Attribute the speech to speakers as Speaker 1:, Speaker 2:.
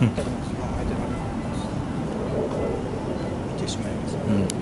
Speaker 1: うん。見てしまいます、ね
Speaker 2: うん。